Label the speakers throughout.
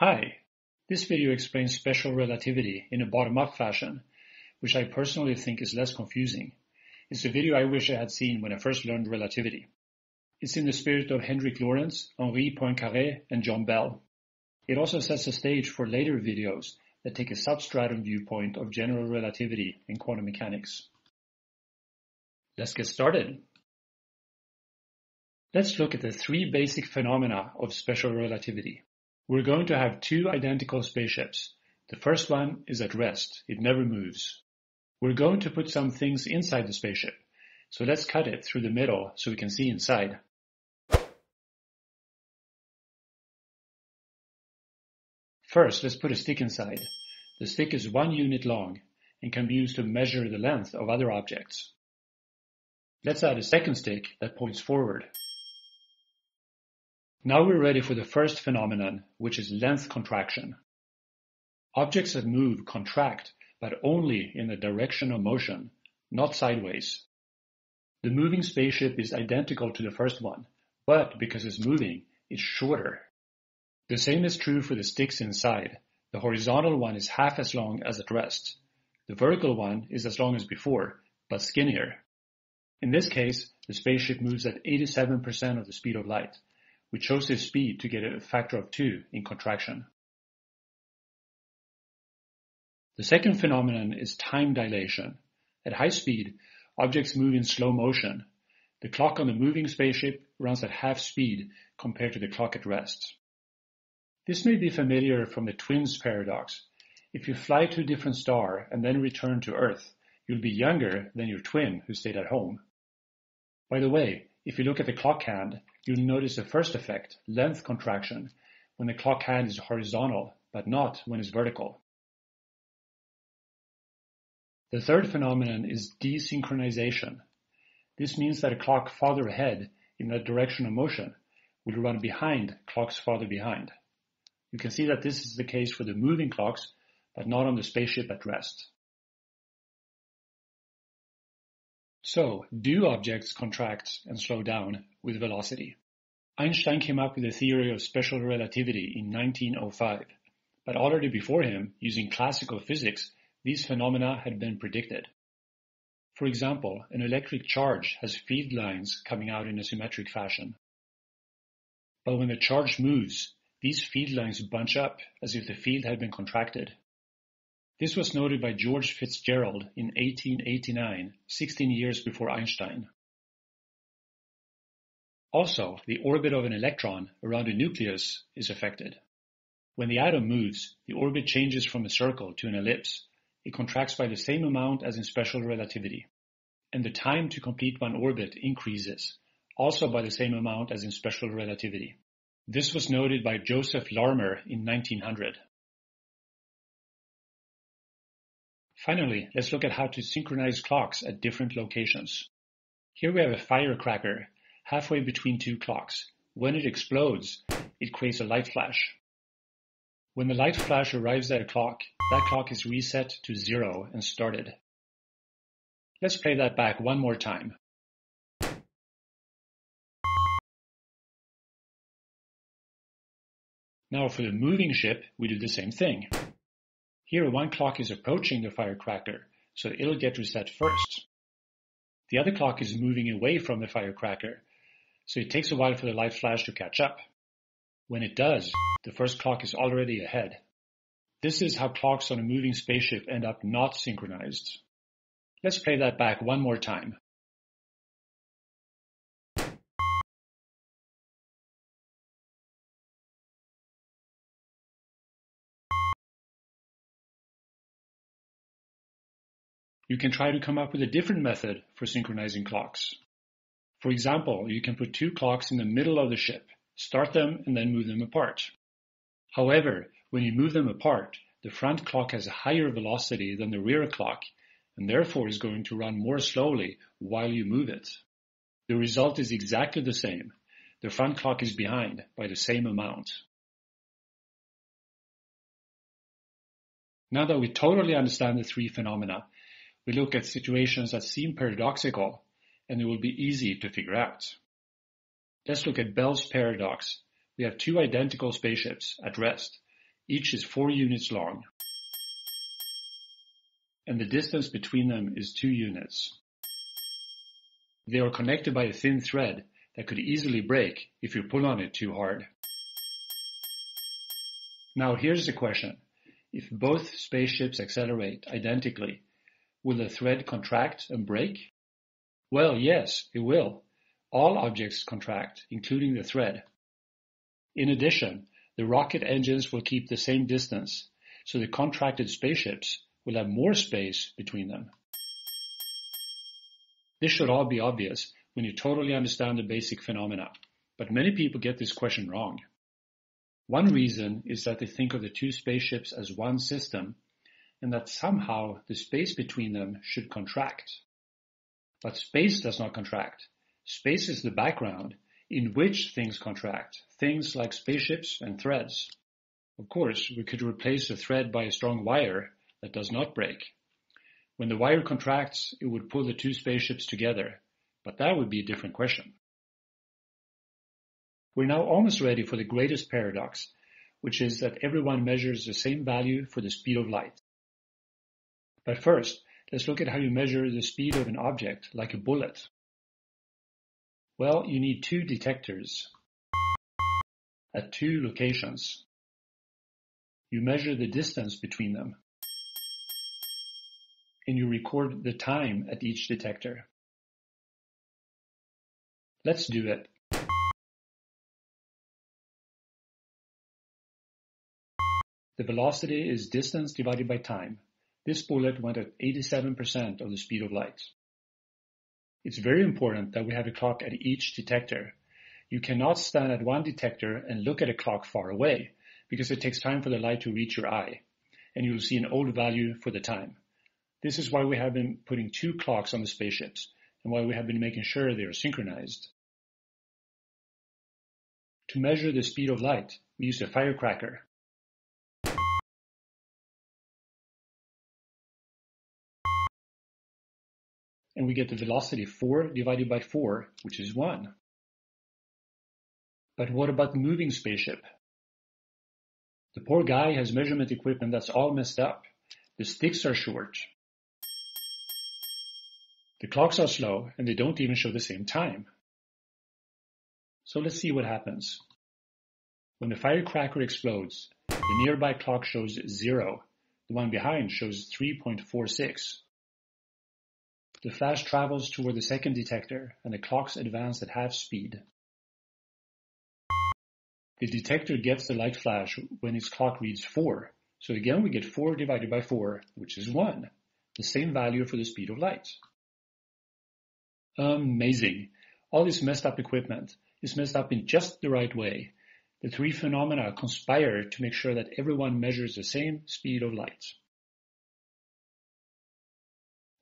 Speaker 1: Hi, this video explains special relativity in a bottom-up fashion, which I personally think is less confusing. It's a video I wish I had seen when I first learned relativity. It's in the spirit of Hendrik Lorentz, Henri Poincaré, and John Bell. It also sets the stage for later videos that take a substratum viewpoint of general relativity in quantum mechanics. Let's get started. Let's look at the three basic phenomena of special relativity. We're going to have two identical spaceships. The first one is at rest. It never moves. We're going to put some things inside the spaceship. So let's cut it through the middle so we can see inside. First, let's put a stick inside. The stick is one unit long and can be used to measure the length of other objects. Let's add a second stick that points forward. Now we're ready for the first phenomenon, which is length contraction. Objects that move contract, but only in the direction of motion, not sideways. The moving spaceship is identical to the first one, but because it's moving, it's shorter. The same is true for the sticks inside. The horizontal one is half as long as at rest. The vertical one is as long as before, but skinnier. In this case, the spaceship moves at 87% of the speed of light, we chose this speed to get a factor of 2 in contraction. The second phenomenon is time dilation. At high speed, objects move in slow motion. The clock on the moving spaceship runs at half speed compared to the clock at rest. This may be familiar from the twins paradox. If you fly to a different star and then return to Earth, you'll be younger than your twin who stayed at home. By the way, if you look at the clock hand, you'll notice the first effect, length contraction, when the clock hand is horizontal, but not when it's vertical. The third phenomenon is desynchronization. This means that a clock farther ahead in the direction of motion will run behind clocks farther behind. You can see that this is the case for the moving clocks, but not on the spaceship at rest. So, do objects contract and slow down with velocity? Einstein came up with the theory of special relativity in 1905, but already before him, using classical physics, these phenomena had been predicted. For example, an electric charge has field lines coming out in a symmetric fashion. But when the charge moves, these field lines bunch up as if the field had been contracted. This was noted by George Fitzgerald in 1889, 16 years before Einstein. Also, the orbit of an electron around a nucleus is affected. When the atom moves, the orbit changes from a circle to an ellipse. It contracts by the same amount as in special relativity. And the time to complete one orbit increases, also by the same amount as in special relativity. This was noted by Joseph Larmor in 1900. Finally, let's look at how to synchronize clocks at different locations. Here we have a firecracker halfway between two clocks. When it explodes, it creates a light flash. When the light flash arrives at a clock, that clock is reset to zero and started. Let's play that back one more time. Now for the moving ship, we do the same thing. Here one clock is approaching the firecracker, so it'll get reset first. The other clock is moving away from the firecracker, so it takes a while for the light flash to catch up. When it does, the first clock is already ahead. This is how clocks on a moving spaceship end up not synchronized. Let's play that back one more time. You can try to come up with a different method for synchronizing clocks. For example, you can put two clocks in the middle of the ship, start them and then move them apart. However, when you move them apart, the front clock has a higher velocity than the rear clock and therefore is going to run more slowly while you move it. The result is exactly the same. The front clock is behind by the same amount. Now that we totally understand the three phenomena, we look at situations that seem paradoxical and it will be easy to figure out. Let's look at Bell's paradox. We have two identical spaceships at rest. Each is four units long. And the distance between them is two units. They are connected by a thin thread that could easily break if you pull on it too hard. Now here's the question. If both spaceships accelerate identically, will the thread contract and break? Well, yes, it will. All objects contract, including the thread. In addition, the rocket engines will keep the same distance, so the contracted spaceships will have more space between them. This should all be obvious when you totally understand the basic phenomena, but many people get this question wrong. One reason is that they think of the two spaceships as one system and that somehow the space between them should contract. But space does not contract. Space is the background in which things contract, things like spaceships and threads. Of course, we could replace a thread by a strong wire that does not break. When the wire contracts, it would pull the two spaceships together, but that would be a different question. We're now almost ready for the greatest paradox, which is that everyone measures the same value for the speed of light. But first, let's look at how you measure the speed of an object, like a bullet. Well, you need two detectors at two locations. You measure the distance between them. And you record the time at each detector. Let's do it. The velocity is distance divided by time. This bullet went at 87% of the speed of light. It's very important that we have a clock at each detector. You cannot stand at one detector and look at a clock far away because it takes time for the light to reach your eye and you will see an old value for the time. This is why we have been putting two clocks on the spaceships and why we have been making sure they are synchronized. To measure the speed of light, we used a firecracker. And we get the velocity 4 divided by 4, which is 1. But what about the moving spaceship? The poor guy has measurement equipment that's all messed up. The sticks are short. The clocks are slow and they don't even show the same time. So let's see what happens. When the firecracker explodes, the nearby clock shows 0. The one behind shows 3.46. The flash travels toward the second detector, and the clocks advance at half speed. The detector gets the light flash when its clock reads 4, so again we get 4 divided by 4, which is 1, the same value for the speed of light. Amazing. All this messed up equipment is messed up in just the right way. The three phenomena conspire to make sure that everyone measures the same speed of light.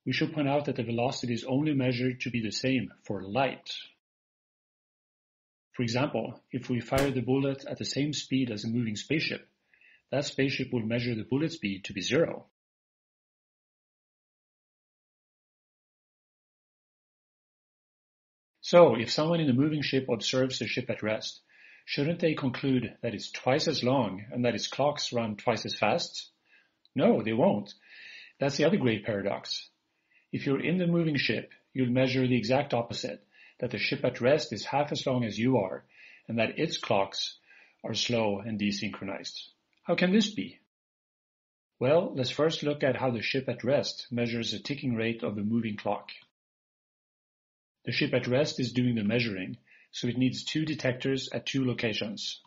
Speaker 1: We should point out that the velocity is only measured to be the same for light. For example, if we fire the bullet at the same speed as a moving spaceship, that spaceship will measure the bullet speed to be zero. So, if someone in a moving ship observes the ship at rest, shouldn't they conclude that it's twice as long and that its clocks run twice as fast? No, they won't. That's the other great paradox. If you're in the moving ship, you'll measure the exact opposite, that the ship at rest is half as long as you are, and that its clocks are slow and desynchronized. How can this be? Well, let's first look at how the ship at rest measures the ticking rate of the moving clock. The ship at rest is doing the measuring, so it needs two detectors at two locations.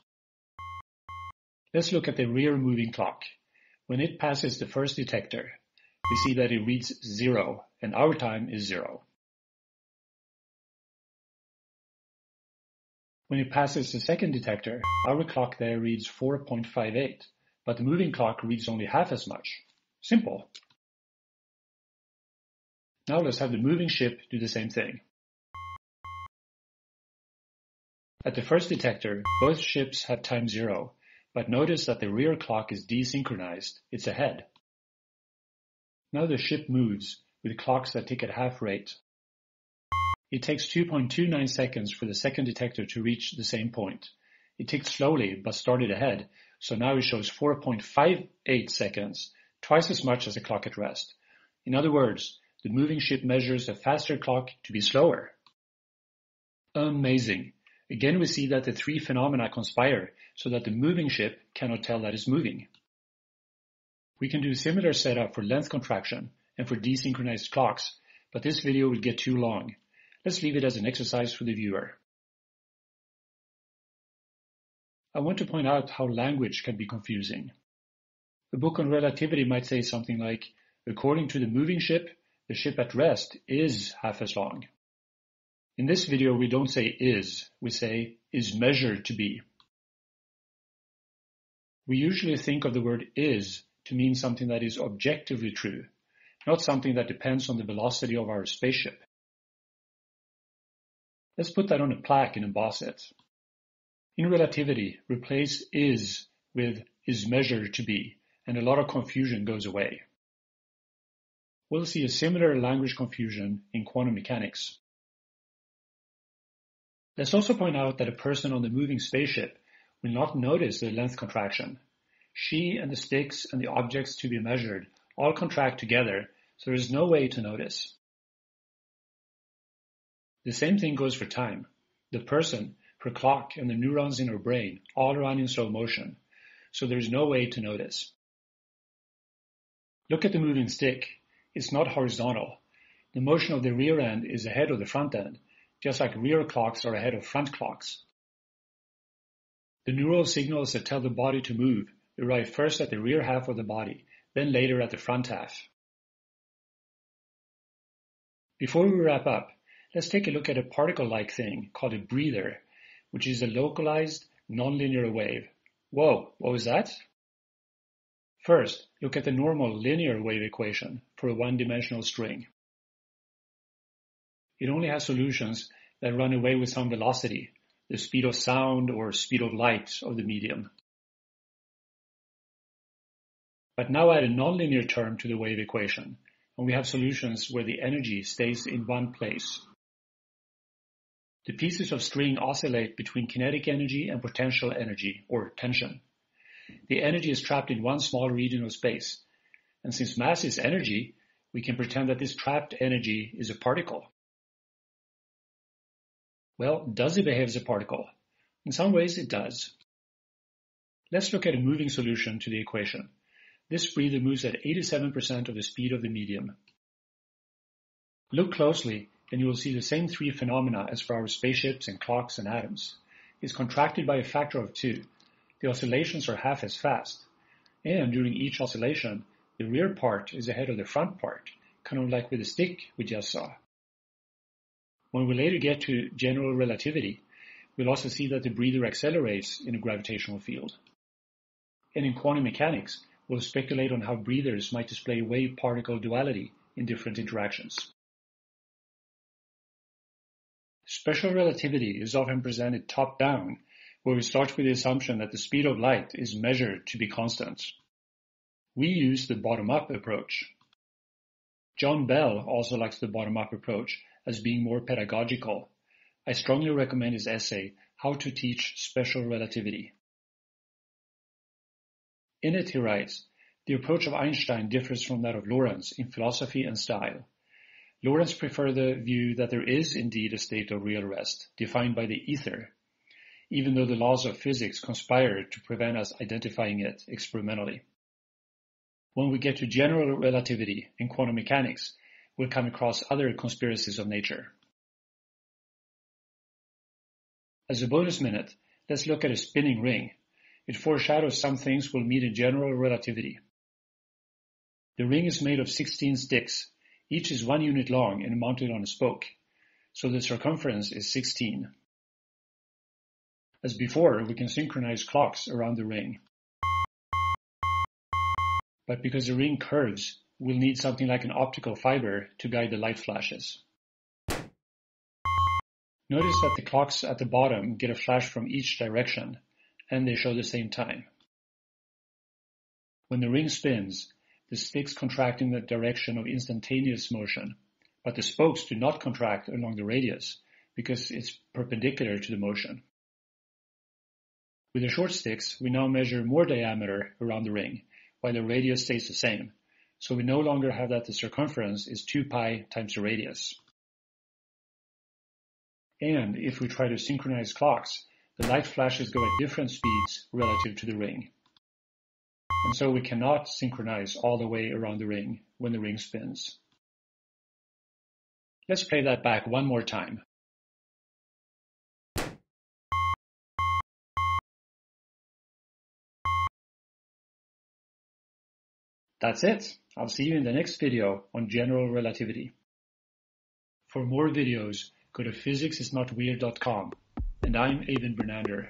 Speaker 1: Let's look at the rear moving clock. When it passes the first detector, we see that it reads zero, and our time is zero. When it passes the second detector, our clock there reads 4.58, but the moving clock reads only half as much. Simple. Now let's have the moving ship do the same thing. At the first detector, both ships have time zero, but notice that the rear clock is desynchronized, it's ahead. Now the ship moves, with clocks that tick at half rate. It takes 2.29 seconds for the second detector to reach the same point. It ticked slowly, but started ahead, so now it shows 4.58 seconds, twice as much as the clock at rest. In other words, the moving ship measures a faster clock to be slower. Amazing. Again we see that the three phenomena conspire so that the moving ship cannot tell that it's moving. We can do a similar setup for length contraction and for desynchronized clocks, but this video will get too long. Let's leave it as an exercise for the viewer. I want to point out how language can be confusing. A book on relativity might say something like, according to the moving ship, the ship at rest is half as long. In this video, we don't say is, we say is measured to be. We usually think of the word is to mean something that is objectively true, not something that depends on the velocity of our spaceship. Let's put that on a plaque and emboss it. In relativity, replace is with is measured to be, and a lot of confusion goes away. We'll see a similar language confusion in quantum mechanics. Let's also point out that a person on the moving spaceship will not notice the length contraction. She and the sticks and the objects to be measured all contract together, so there is no way to notice. The same thing goes for time. The person, her clock, and the neurons in her brain all run in slow motion, so there is no way to notice. Look at the moving stick. It's not horizontal. The motion of the rear end is ahead of the front end, just like rear clocks are ahead of front clocks. The neural signals that tell the body to move arrive first at the rear half of the body, then later at the front half. Before we wrap up, let's take a look at a particle-like thing called a breather, which is a localized nonlinear wave. Whoa, what was that? First, look at the normal linear wave equation for a one-dimensional string. It only has solutions that run away with some velocity, the speed of sound or speed of light of the medium. But now add a nonlinear term to the wave equation, and we have solutions where the energy stays in one place. The pieces of string oscillate between kinetic energy and potential energy, or tension. The energy is trapped in one small region of space, and since mass is energy, we can pretend that this trapped energy is a particle. Well, does it behave as a particle? In some ways it does. Let's look at a moving solution to the equation. This breather moves at 87% of the speed of the medium. Look closely and you will see the same three phenomena as for our spaceships and clocks and atoms. It's contracted by a factor of two. The oscillations are half as fast. And during each oscillation, the rear part is ahead of the front part, kind of like with the stick we just saw. When we later get to general relativity, we'll also see that the breather accelerates in a gravitational field. And in quantum mechanics, will speculate on how breathers might display wave-particle duality in different interactions. Special relativity is often presented top-down, where we start with the assumption that the speed of light is measured to be constant. We use the bottom-up approach. John Bell also likes the bottom-up approach as being more pedagogical. I strongly recommend his essay, How to Teach Special Relativity. In it he writes, the approach of Einstein differs from that of Lorentz in philosophy and style. Lorentz preferred the view that there is indeed a state of real rest, defined by the ether, even though the laws of physics conspire to prevent us identifying it experimentally. When we get to general relativity and quantum mechanics, we'll come across other conspiracies of nature. As a bonus minute, let's look at a spinning ring, it foreshadows some things we'll meet in general relativity. The ring is made of 16 sticks. Each is one unit long and mounted on a spoke, so the circumference is 16. As before, we can synchronize clocks around the ring. But because the ring curves, we'll need something like an optical fiber to guide the light flashes. Notice that the clocks at the bottom get a flash from each direction, and they show the same time. When the ring spins, the sticks contract in the direction of instantaneous motion, but the spokes do not contract along the radius because it's perpendicular to the motion. With the short sticks, we now measure more diameter around the ring, while the radius stays the same. So we no longer have that the circumference is 2 pi times the radius. And if we try to synchronize clocks, the light flashes go at different speeds relative to the ring. And so we cannot synchronize all the way around the ring when the ring spins. Let's play that back one more time. That's it. I'll see you in the next video on general relativity. For more videos, go to physicsisnotweird.com. And I'm Eyvind Bernander.